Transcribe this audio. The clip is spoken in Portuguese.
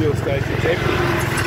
fuel stations empty.